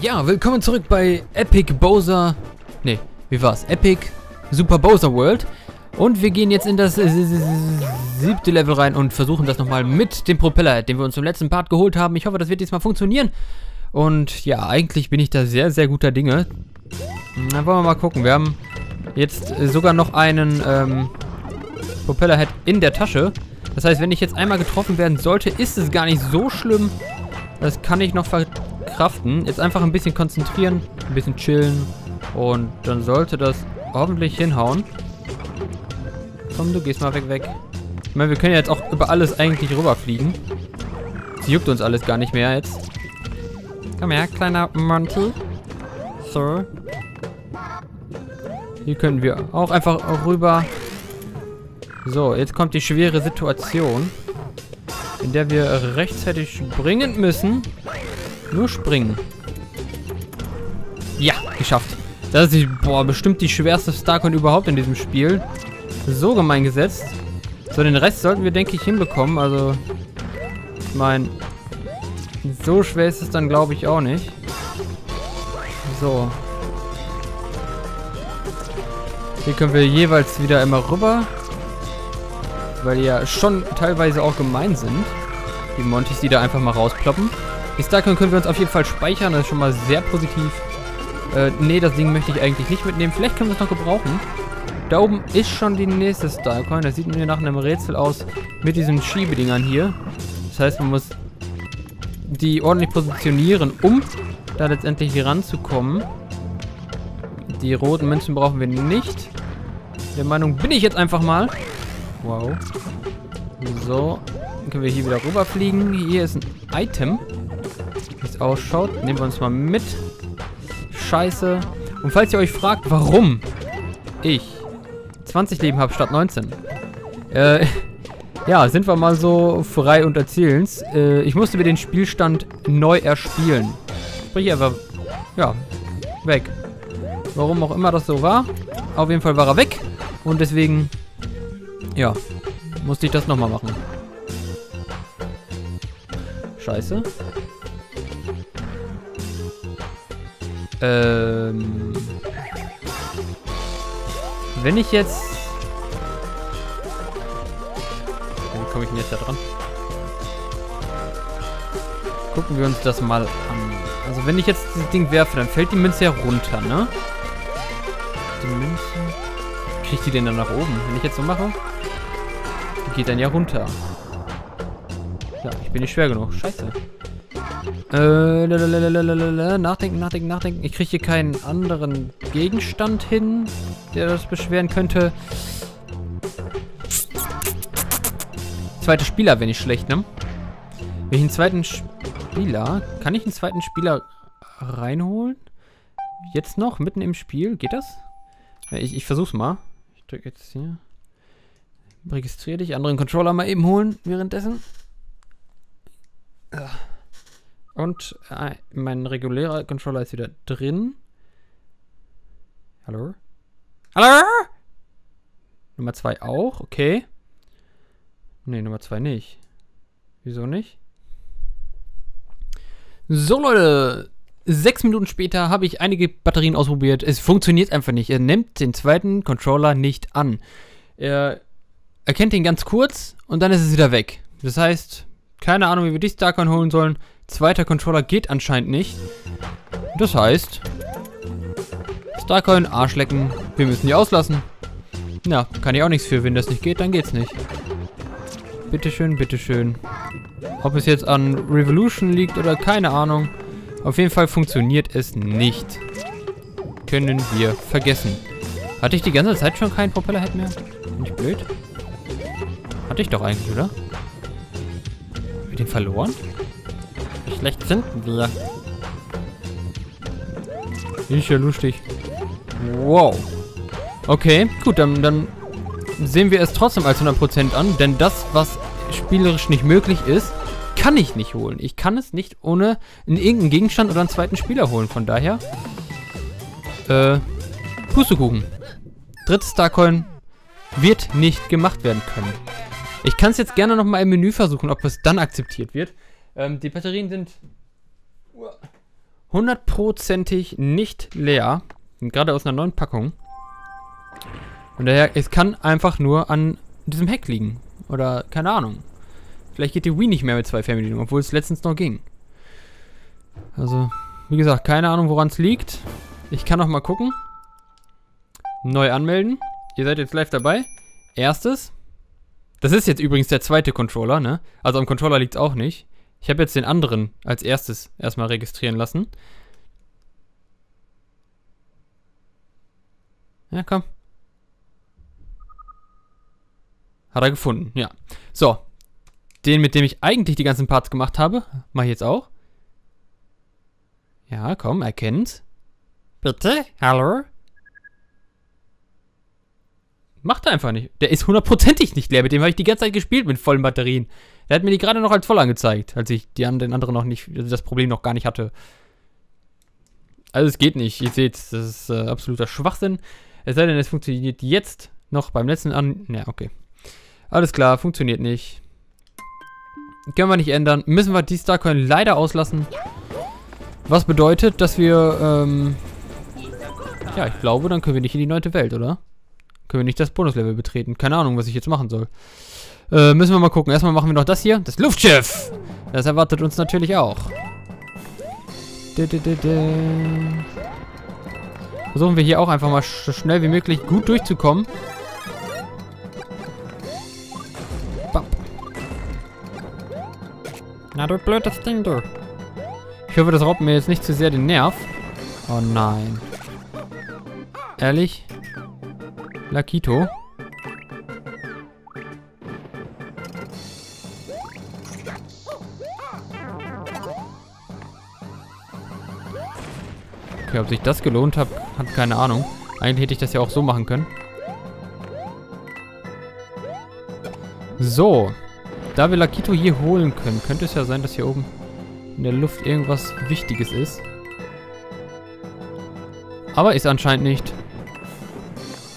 Ja, willkommen zurück bei Epic Bowser. Ne, wie war's? Epic Super Bowser World. Und wir gehen jetzt in das siebte Level rein und versuchen das nochmal mit dem Propeller, den wir uns im letzten Part geholt haben. Ich hoffe, das wird diesmal funktionieren. Und ja, eigentlich bin ich da sehr, sehr guter Dinge. Na, wollen wir mal gucken. Wir haben jetzt äh, sogar noch einen ähm, Propellerhead in der Tasche. Das heißt, wenn ich jetzt einmal getroffen werden sollte, ist es gar nicht so schlimm. Das kann ich noch verkraften. Jetzt einfach ein bisschen konzentrieren, ein bisschen chillen. Und dann sollte das hoffentlich hinhauen. Komm, du gehst mal weg, weg. Ich meine, wir können ja jetzt auch über alles eigentlich rüberfliegen. Das juckt uns alles gar nicht mehr jetzt. Komm her, kleiner Monty. So. Hier können wir auch einfach rüber. So, jetzt kommt die schwere Situation, in der wir rechtzeitig springen müssen. Nur springen. Ja, geschafft. Das ist die, boah, bestimmt die schwerste Starcoin überhaupt in diesem Spiel. So gemein gesetzt. So, den Rest sollten wir, denke ich, hinbekommen. Also, ich meine, so schwer ist es dann, glaube ich, auch nicht. So. Hier können wir jeweils wieder immer rüber weil die ja schon teilweise auch gemein sind. Die Montys, die da einfach mal rausploppen. Die Starcoin können wir uns auf jeden Fall speichern, das ist schon mal sehr positiv. Äh, nee, das Ding möchte ich eigentlich nicht mitnehmen. Vielleicht können wir es noch gebrauchen. Da oben ist schon die nächste Starcoin. Das sieht mir nach einem Rätsel aus mit diesen Schiebedingern hier. Das heißt, man muss die ordentlich positionieren, um da letztendlich hier ranzukommen. Die roten Münzen brauchen wir nicht. Der Meinung bin ich jetzt einfach mal. Wow. So. Dann können wir hier wieder rüberfliegen. Hier ist ein Item. Wie es ausschaut. Nehmen wir uns mal mit. Scheiße. Und falls ihr euch fragt, warum ich 20 Leben habe statt 19. Äh, ja, sind wir mal so frei und erzählens. Äh, ich musste mir den Spielstand neu erspielen. Sprich einfach, ja, weg. Warum auch immer das so war. Auf jeden Fall war er weg. Und deswegen ja, musste ich das nochmal machen. Scheiße. Ähm... Wenn ich jetzt... Wie komme ich denn jetzt da dran? Gucken wir uns das mal an. Also wenn ich jetzt dieses Ding werfe, dann fällt die Münze ja runter, ne? Die Münze... Kriegt die denn dann nach oben? Wenn ich jetzt so mache? Geht dann ja runter. Ja, ich bin nicht schwer genug. Scheiße. Äh, lalalala, nachdenken, nachdenken, nachdenken. Ich kriege hier keinen anderen Gegenstand hin, der das beschweren könnte. Zweiter Spieler wäre nicht schlecht, ne? Wenn ich einen zweiten Spieler... Kann ich einen zweiten Spieler reinholen? Jetzt noch? Mitten im Spiel? Geht das? Ich, ich versuch's mal. Ich drücke jetzt hier. Registriere dich. Anderen Controller mal eben holen währenddessen. Und äh, mein regulärer Controller ist wieder drin. Hallo? Hallo? Nummer 2 auch, okay. Ne, Nummer 2 nicht. Wieso nicht? So, Leute. Sechs Minuten später habe ich einige Batterien ausprobiert. Es funktioniert einfach nicht. Er nimmt den zweiten Controller nicht an. Er erkennt ihn ganz kurz und dann ist es wieder weg. Das heißt, keine Ahnung, wie wir die Starcoin holen sollen. Zweiter Controller geht anscheinend nicht. Das heißt, Starcoin, Arschlecken, wir müssen die auslassen. Ja, kann ich auch nichts für. Wenn das nicht geht, dann geht's nicht. Bitteschön, bitteschön. Ob es jetzt an Revolution liegt oder keine Ahnung. Auf jeden Fall funktioniert es nicht. Können wir vergessen. Hatte ich die ganze Zeit schon keinen Propellerhead mehr? Bin ich blöd? Hatte ich doch eigentlich, oder? Haben wir den verloren? Schlecht sind wir? Ist ja lustig. Wow. Okay, gut, dann, dann sehen wir es trotzdem als 100% an, denn das, was spielerisch nicht möglich ist, kann ich nicht holen. Ich kann es nicht ohne in irgendeinen Gegenstand oder einen zweiten Spieler holen. Von daher, äh, Pustekuchen. Drittes Starcoin wird nicht gemacht werden können. Ich kann es jetzt gerne nochmal im Menü versuchen, ob es dann akzeptiert wird. Ähm, die Batterien sind hundertprozentig nicht leer. Gerade aus einer neuen Packung. Und daher, es kann einfach nur an diesem Heck liegen. Oder, keine Ahnung. Vielleicht geht die Wii nicht mehr mit zwei Fernbedienungen, obwohl es letztens noch ging. Also, wie gesagt, keine Ahnung, woran es liegt. Ich kann noch mal gucken. Neu anmelden. Ihr seid jetzt live dabei. Erstes. Das ist jetzt übrigens der zweite Controller, ne? Also am Controller liegt es auch nicht. Ich habe jetzt den anderen als erstes erstmal registrieren lassen. Ja, komm. Hat er gefunden, ja. So. Den, mit dem ich eigentlich die ganzen Parts gemacht habe, mache ich jetzt auch. Ja, komm, erkennt. Bitte? Hallo? Macht er einfach nicht. Der ist hundertprozentig nicht leer. Mit dem habe ich die ganze Zeit gespielt mit vollen Batterien. Der hat mir die gerade noch als voll angezeigt, als ich die, den anderen noch nicht, also das Problem noch gar nicht hatte. Also es geht nicht. Ihr seht, das ist äh, absoluter Schwachsinn. Es sei denn, es funktioniert jetzt noch beim letzten an... Ja, okay. Alles klar, funktioniert nicht. Können wir nicht ändern. Müssen wir die Starcoin leider auslassen. Was bedeutet, dass wir, ähm... Ja, ich glaube, dann können wir nicht in die neunte Welt, oder? Können wir nicht das Bonuslevel betreten. Keine Ahnung, was ich jetzt machen soll. Äh, müssen wir mal gucken. Erstmal machen wir noch das hier. Das Luftschiff. Das erwartet uns natürlich auch. Versuchen wir hier auch einfach mal so schnell wie möglich gut durchzukommen. Bap. Na du blödes Ding, du. Ich hoffe, das raubt mir jetzt nicht zu sehr den Nerv. Oh nein. Ehrlich? Lakito? Okay, ob sich das gelohnt hat, hat keine Ahnung. Eigentlich hätte ich das ja auch so machen können. So. Da wir Lakito hier holen können, könnte es ja sein, dass hier oben in der Luft irgendwas Wichtiges ist. Aber ist anscheinend nicht.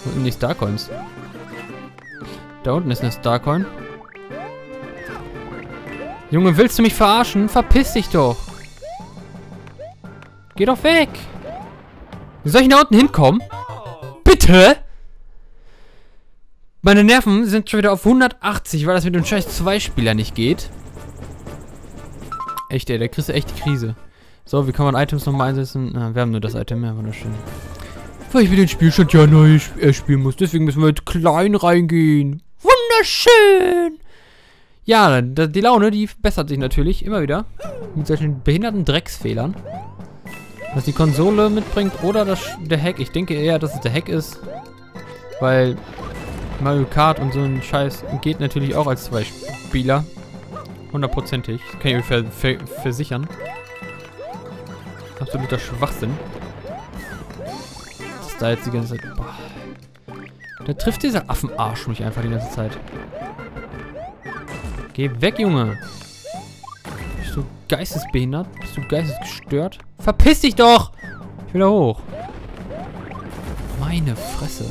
Wo sind die Starcoins? Da unten ist eine Starcoin. Junge, willst du mich verarschen? Verpiss dich doch. Geh doch weg. Wie soll ich da unten hinkommen? Bitte? Meine Nerven sind schon wieder auf 180, weil das mit dem scheiß Zweispieler nicht geht. Echt, ey, da kriegst du echt die Krise. So, wie kann man Items nochmal einsetzen? Ah, wir haben nur das Item, ja, wunderschön. Weil ich mir den Spielstand ja neu äh, spielen muss. Deswegen müssen wir jetzt klein reingehen. Wunderschön! Ja, die Laune, die bessert sich natürlich immer wieder. Mit solchen behinderten Drecksfehlern. Was die Konsole mitbringt oder das, der Hack. Ich denke eher, dass es der Hack ist. Weil Mario Kart und so ein Scheiß geht natürlich auch als zwei Spieler. Hundertprozentig. Kann ich euch ver ver versichern. Absoluter Schwachsinn. Da jetzt die ganze Zeit... Boah. Da trifft dieser Affenarsch mich einfach die ganze Zeit. Geh weg, Junge. Bist du geistesbehindert? Bist du geistesgestört? Verpiss dich doch! Ich will da hoch. Meine Fresse.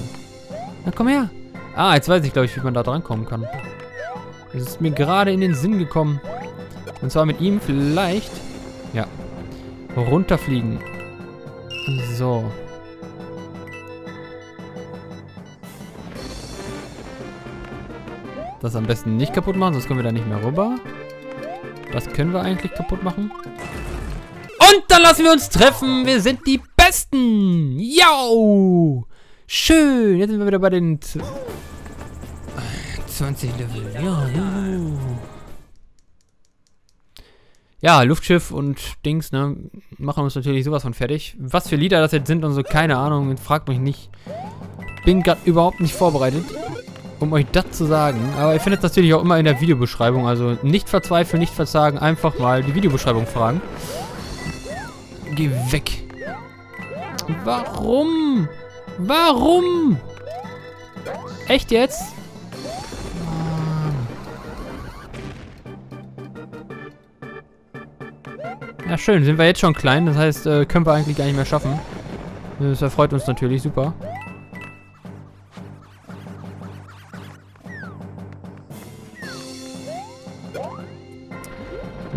Na, komm her. Ah, jetzt weiß ich, glaube ich, wie man da drankommen kann. Das ist mir gerade in den Sinn gekommen. Und zwar mit ihm vielleicht... Ja. Runterfliegen. So. Das am besten nicht kaputt machen, sonst können wir da nicht mehr rüber. Das können wir eigentlich kaputt machen. Und dann lassen wir uns treffen. Wir sind die Besten. Yo. Schön. Jetzt sind wir wieder bei den 20 Level. Ja, ja. Ja, Luftschiff und Dings, ne, machen uns natürlich sowas von fertig. Was für Lieder das jetzt sind und so, keine Ahnung, fragt mich nicht. Bin gerade überhaupt nicht vorbereitet, um euch das zu sagen. Aber ihr findet es natürlich auch immer in der Videobeschreibung, also nicht verzweifeln, nicht verzagen, einfach mal die Videobeschreibung fragen. Geh weg. Warum? Warum? Echt jetzt? Ja, schön. Sind wir jetzt schon klein. Das heißt, äh, können wir eigentlich gar nicht mehr schaffen. Das erfreut uns natürlich super.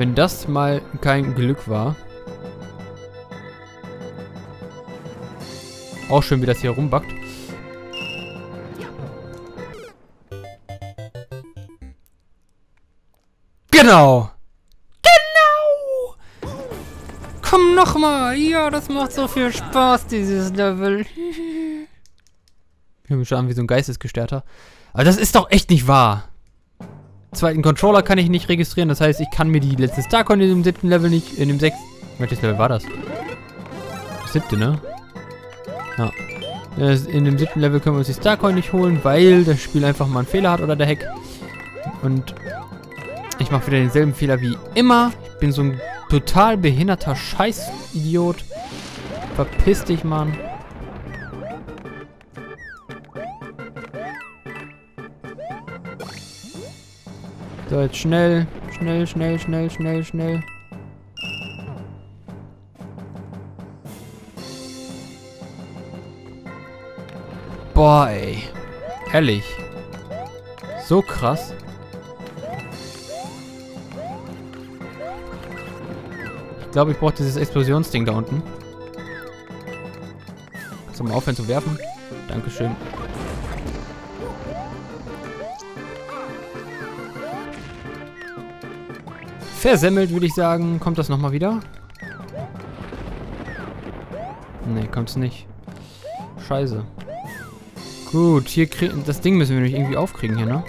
Wenn das mal kein Glück war. Auch schön, wie das hier rumbackt. Genau! Genau! Komm nochmal! Ja, das macht so viel Spaß, dieses Level. Ich höre mich schon an wie so ein Geistesgestörter. Aber das ist doch echt nicht wahr. Zweiten Controller kann ich nicht registrieren, das heißt, ich kann mir die letzte Starcoin in dem siebten Level nicht, in dem sechsten, welches Level war das? Das siebte, ne? Ja. In dem siebten Level können wir uns die Starcoin nicht holen, weil das Spiel einfach mal einen Fehler hat oder der Hack. Und ich mache wieder denselben Fehler wie immer. Ich bin so ein total behinderter Scheiß-Idiot. Verpiss dich, Mann. So, jetzt schnell. Schnell, schnell, schnell, schnell, schnell. Boah, ey. Ehrlich. So krass. Ich glaube, ich brauche dieses Explosionsding da unten. Du mal aufhören zu werfen? Dankeschön. Versemmelt, würde ich sagen. Kommt das nochmal wieder? Ne, kommt es nicht. Scheiße. Gut, hier kriegen... Das Ding müssen wir nämlich irgendwie aufkriegen hier, ne?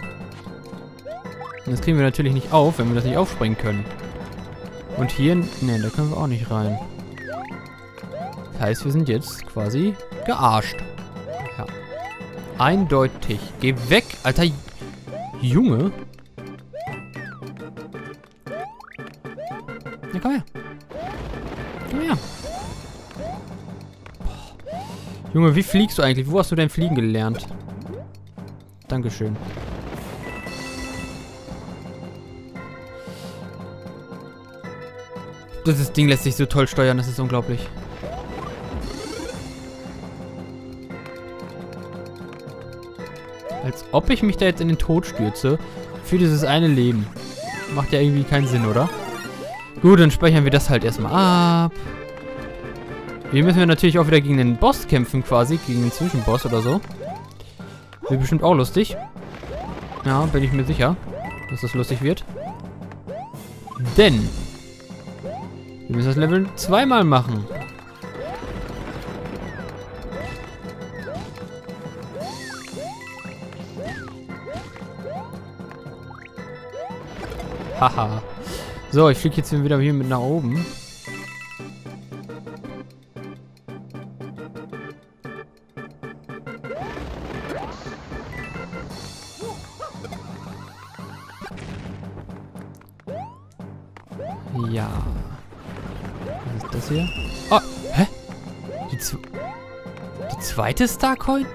Und das kriegen wir natürlich nicht auf, wenn wir das nicht aufspringen können. Und hier, ne, da können wir auch nicht rein. Das heißt, wir sind jetzt quasi gearscht. Ja. Eindeutig. Geh weg, alter Junge. Junge, wie fliegst du eigentlich? Wo hast du denn fliegen gelernt? Dankeschön. Das Ding lässt sich so toll steuern, das ist unglaublich. Als ob ich mich da jetzt in den Tod stürze. Für dieses eine Leben. Macht ja irgendwie keinen Sinn, oder? Gut, dann speichern wir das halt erstmal ab. Hier müssen wir natürlich auch wieder gegen den Boss kämpfen, quasi. Gegen den Zwischenboss oder so. Wird bestimmt auch lustig. Ja, bin ich mir sicher, dass das lustig wird. Denn wir müssen das Level zweimal machen. Haha. so, ich fliege jetzt wieder hier mit nach oben. Ja das hier? Oh, hä? Die, die zweite Starcoin?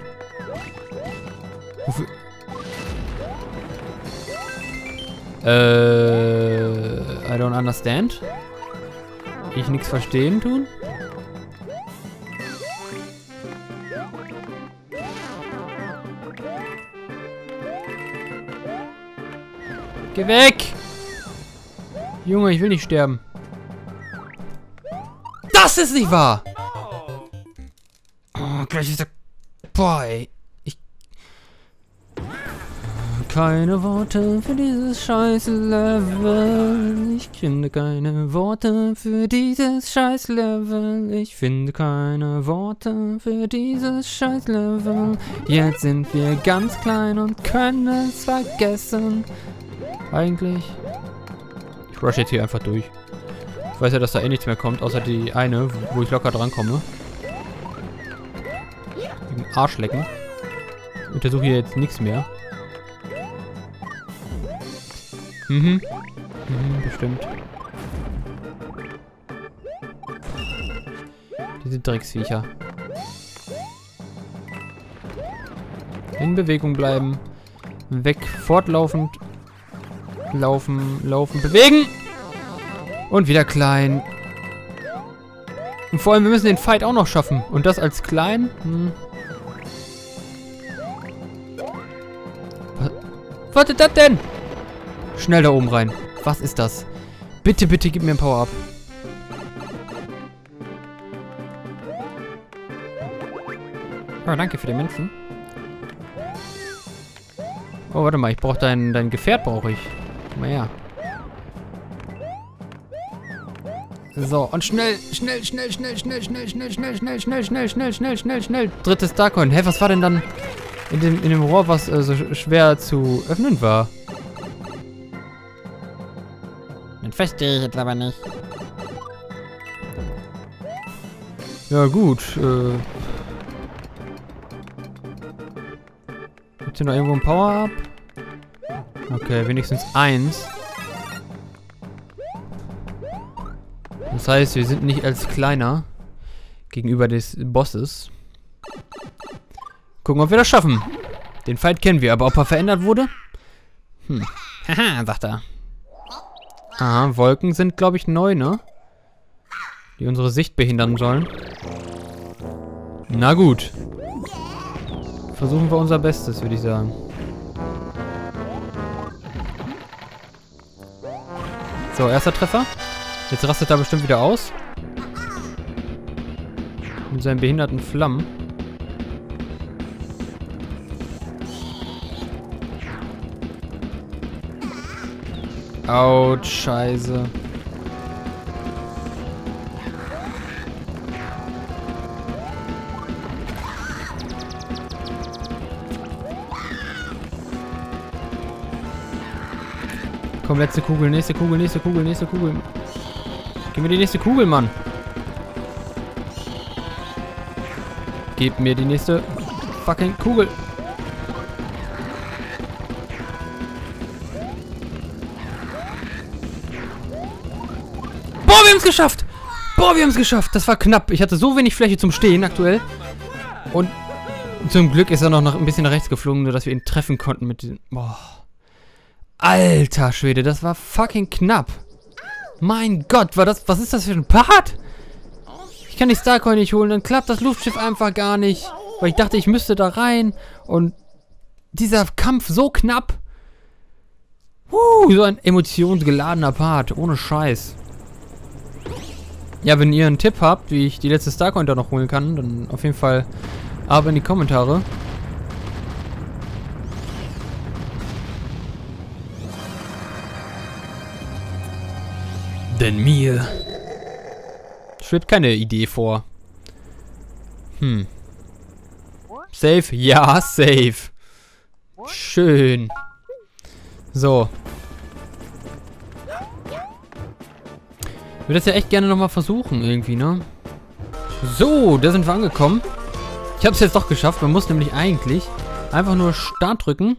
Wofür? Äh, I don't understand. Ich nichts verstehen tun? Geh weg! Junge, ich will nicht sterben. Das ist nicht wahr! Oh, gleich ist der... Boah, ey. Ich... Keine Worte für dieses scheiß Level. Ich finde keine Worte für dieses scheiß Level. Ich finde keine Worte für dieses scheiß Level. Jetzt sind wir ganz klein und können es vergessen. Eigentlich. Ich rush jetzt hier einfach durch. Ich weiß ja, dass da eh nichts mehr kommt, außer die eine, wo ich locker drankomme. Den Arsch lecken. Untersuche hier jetzt nichts mehr. Mhm. Mhm, bestimmt. Diese Drecksviecher. In Bewegung bleiben. Weg, fortlaufend. Laufen, laufen, bewegen! Und wieder klein. Und vor allem, wir müssen den Fight auch noch schaffen. Und das als klein? Hm. Was, ist das denn? Schnell da oben rein. Was ist das? Bitte, bitte, gib mir ein Power-Up. Oh, danke für die Münzen. Oh, warte mal, ich brauche dein, dein Gefährt, brauche ich. Komm mal her. So, und schnell, schnell, schnell, schnell, schnell, schnell, schnell, schnell, schnell, schnell, schnell, schnell, schnell, schnell, schnell. Drittes Starcoin. Hä, was war denn dann in dem, in dem Rohr, was äh, so schwer zu öffnen war? Das verstehe ich jetzt aber nicht. Ja, gut. Äh. Gibt's hier noch irgendwo ein Power-Up? Okay, wenigstens eins. Das heißt, wir sind nicht als kleiner gegenüber des Bosses. Gucken, ob wir das schaffen. Den Fight kennen wir, aber ob er verändert wurde? Hm. Haha, sagt er. Aha, Wolken sind, glaube ich, neu, ne? Die unsere Sicht behindern sollen. Na gut. Versuchen wir unser Bestes, würde ich sagen. So, erster Treffer. Jetzt rastet er bestimmt wieder aus. Mit seinen behinderten Flammen. Autsch, scheiße. Komm, letzte Kugel, nächste Kugel, nächste Kugel, nächste Kugel. Gib mir die nächste Kugel, Mann. Gib mir die nächste fucking Kugel. Boah, wir haben es geschafft. Boah, wir haben es geschafft. Das war knapp. Ich hatte so wenig Fläche zum Stehen aktuell. Und zum Glück ist er noch ein bisschen nach rechts geflogen, sodass wir ihn treffen konnten mit diesem... Boah. Alter Schwede, das war fucking knapp. Mein Gott, war das... Was ist das für ein Part? Ich kann die Starcoin nicht holen, dann klappt das Luftschiff einfach gar nicht. Weil ich dachte, ich müsste da rein. Und dieser Kampf so knapp. Uh, so ein emotionsgeladener Part. Ohne Scheiß. Ja, wenn ihr einen Tipp habt, wie ich die letzte Starcoin da noch holen kann, dann auf jeden Fall aber in die Kommentare. Denn mir schwebt keine Idee vor. Hm. Safe? Ja, safe. Schön. So. Ich würde das ja echt gerne nochmal versuchen, irgendwie, ne? So, da sind wir angekommen. Ich habe es jetzt doch geschafft. Man muss nämlich eigentlich einfach nur Start drücken,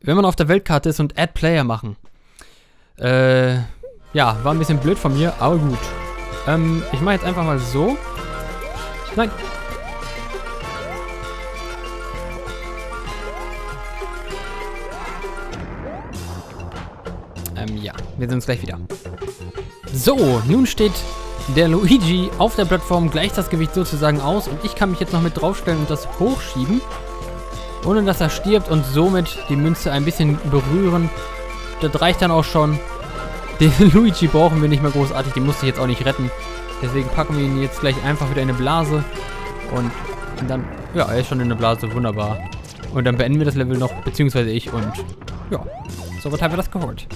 wenn man auf der Weltkarte ist und Add Player machen. Äh, ja, war ein bisschen blöd von mir, aber gut. Ähm, ich mache jetzt einfach mal so. Nein. Ähm, ja. Wir sehen uns gleich wieder. So, nun steht der Luigi auf der Plattform, gleicht das Gewicht sozusagen aus und ich kann mich jetzt noch mit draufstellen und das hochschieben, ohne dass er stirbt und somit die Münze ein bisschen berühren. Das reicht dann auch schon. Den Luigi brauchen wir nicht mehr großartig, den musste ich jetzt auch nicht retten. Deswegen packen wir ihn jetzt gleich einfach wieder in eine Blase und dann, ja, er ist schon in der Blase, wunderbar. Und dann beenden wir das Level noch, beziehungsweise ich und ja, so wird haben wir das geholt.